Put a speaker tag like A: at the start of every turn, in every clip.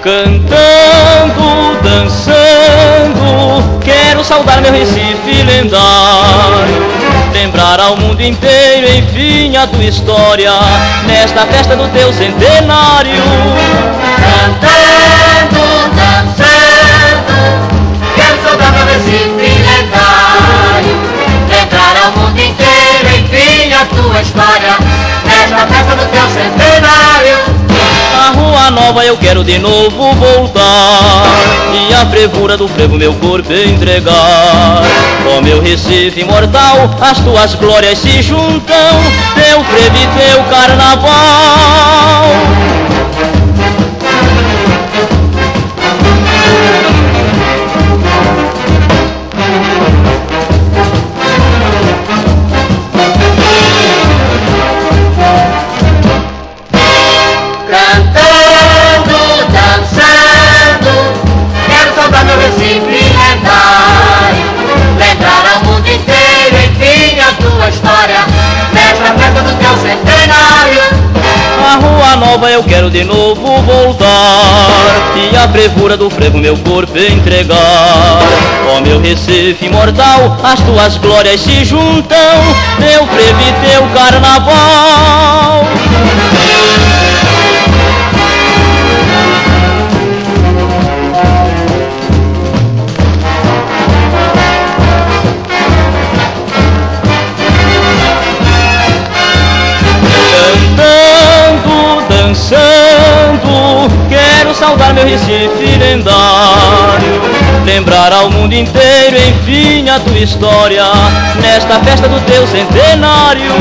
A: Cantando, dançando, quero saudar meu Recife lendário. Lembrar ao mundo inteiro, enfim, a tua história, nesta festa do teu centenário.
B: Cantando, dançando, quero saudar meu Recife lendário. Lembrar ao mundo inteiro, enfim, a tua história, nesta festa do teu centenário.
A: A rua nova eu quero de novo voltar. E a bravura do frevo meu corpo entregar. Ó meu Recife imortal, as tuas glórias se juntam. Teu frevo e teu carnaval
B: quero
A: de novo voltar E a bravura do frevo meu corpo entregar. Ó meu Recife imortal, as tuas glórias se juntam Teu frevo e teu carnaval
B: saudar meu Recife lendário. Lembrar ao mundo inteiro, enfim, a tua história, nesta festa do teu centenário.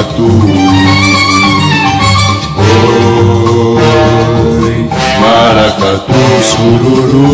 C: maracatu. Oi, maracatu, sururu.